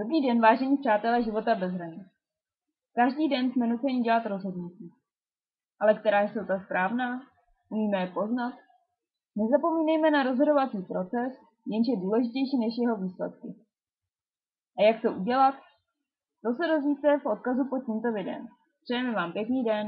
Dobrý den, vážení přátelé života bez hranic. Každý den jsme nuceni dělat rozhodnutí. Ale která jsou ta správná? Umíme je poznat? Nezapomínejme na rozhodovací proces, jenž je důležitější než jeho výsledky. A jak to udělat? To se dozvíte v odkazu pod tímto videem. Přejeme vám pěkný den.